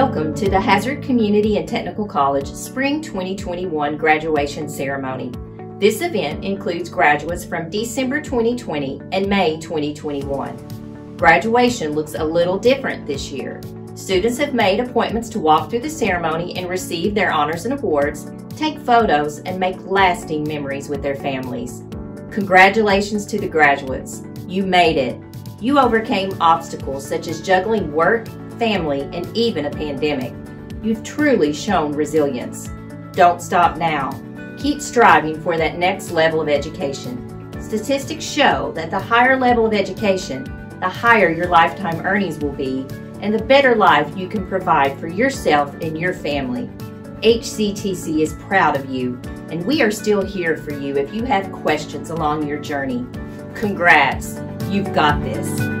Welcome to the Hazard Community and Technical College Spring 2021 graduation ceremony. This event includes graduates from December 2020 and May 2021. Graduation looks a little different this year. Students have made appointments to walk through the ceremony and receive their honors and awards, take photos, and make lasting memories with their families. Congratulations to the graduates. You made it. You overcame obstacles such as juggling work, family, and even a pandemic. You've truly shown resilience. Don't stop now. Keep striving for that next level of education. Statistics show that the higher level of education, the higher your lifetime earnings will be, and the better life you can provide for yourself and your family. HCTC is proud of you, and we are still here for you if you have questions along your journey. Congrats, you've got this.